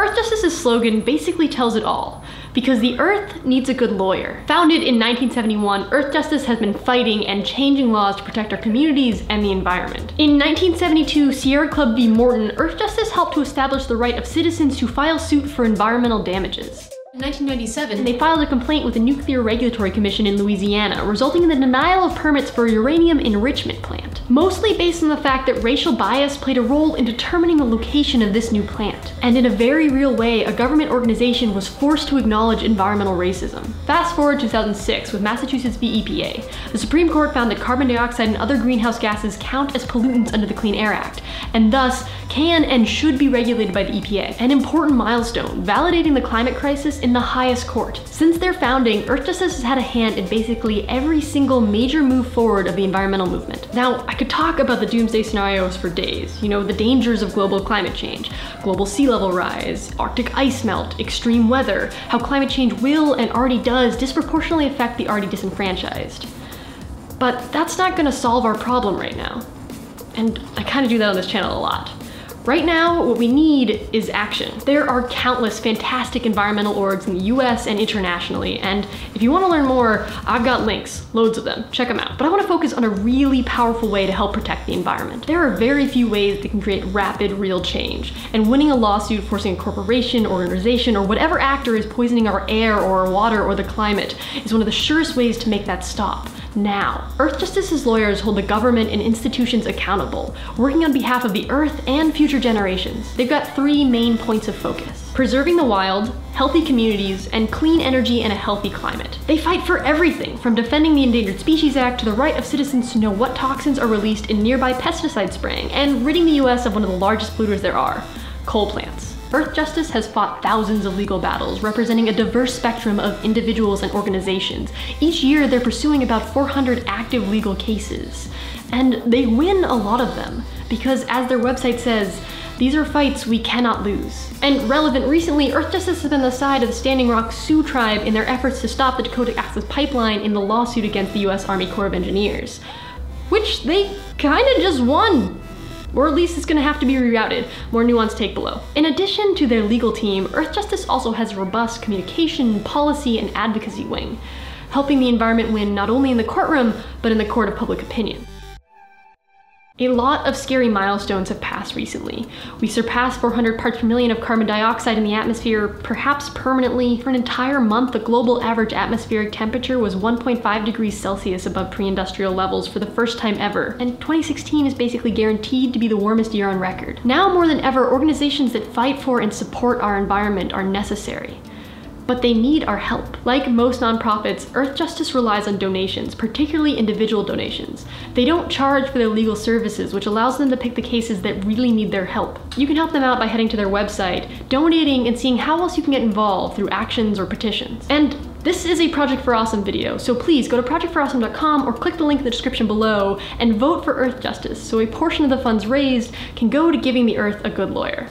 Earth Justice's slogan basically tells it all because the Earth needs a good lawyer. Founded in 1971, Earth Justice has been fighting and changing laws to protect our communities and the environment. In 1972, Sierra Club v. Morton, Earth Justice helped to establish the right of citizens to file suit for environmental damages. In 1997, they filed a complaint with the Nuclear Regulatory Commission in Louisiana, resulting in the denial of permits for a uranium enrichment plant, mostly based on the fact that racial bias played a role in determining the location of this new plant. And in a very real way, a government organization was forced to acknowledge environmental racism. Fast forward 2006 with Massachusetts v EPA. The Supreme Court found that carbon dioxide and other greenhouse gases count as pollutants under the Clean Air Act, and thus can and should be regulated by the EPA. An important milestone, validating the climate crisis in the highest court. Since their founding, Earth Justice has had a hand in basically every single major move forward of the environmental movement. Now, I could talk about the doomsday scenarios for days. You know, the dangers of global climate change, global sea level rise, Arctic ice melt, extreme weather, how climate change will and already does disproportionately affect the already disenfranchised. But that's not gonna solve our problem right now. And I kinda do that on this channel a lot. Right now, what we need is action. There are countless fantastic environmental orgs in the US and internationally, and if you want to learn more, I've got links, loads of them, check them out. But I want to focus on a really powerful way to help protect the environment. There are very few ways that can create rapid, real change, and winning a lawsuit forcing a corporation, organization, or whatever actor is poisoning our air or our water or the climate is one of the surest ways to make that stop now. Earth Justice's lawyers hold the government and institutions accountable, working on behalf of the Earth and future generations. They've got three main points of focus. Preserving the wild, healthy communities, and clean energy and a healthy climate. They fight for everything, from defending the Endangered Species Act to the right of citizens to know what toxins are released in nearby pesticide spraying, and ridding the US of one of the largest polluters there are, coal plants. Earth Justice has fought thousands of legal battles, representing a diverse spectrum of individuals and organizations. Each year, they're pursuing about 400 active legal cases. And they win a lot of them, because as their website says, these are fights we cannot lose. And relevant recently, Earth Justice has been the side of the Standing Rock Sioux tribe in their efforts to stop the Dakota Access Pipeline in the lawsuit against the US Army Corps of Engineers. Which they kinda just won or at least it's gonna have to be rerouted. More nuanced take below. In addition to their legal team, Earth Justice also has a robust communication, policy, and advocacy wing, helping the environment win not only in the courtroom, but in the court of public opinion. A lot of scary milestones have passed recently. We surpassed 400 parts per million of carbon dioxide in the atmosphere, perhaps permanently. For an entire month, the global average atmospheric temperature was 1.5 degrees Celsius above pre-industrial levels for the first time ever, and 2016 is basically guaranteed to be the warmest year on record. Now more than ever, organizations that fight for and support our environment are necessary but they need our help. Like most nonprofits, Earth Justice relies on donations, particularly individual donations. They don't charge for their legal services, which allows them to pick the cases that really need their help. You can help them out by heading to their website, donating, and seeing how else you can get involved through actions or petitions. And this is a Project for Awesome video, so please go to projectforawesome.com or click the link in the description below and vote for Earth Justice so a portion of the funds raised can go to giving the Earth a good lawyer.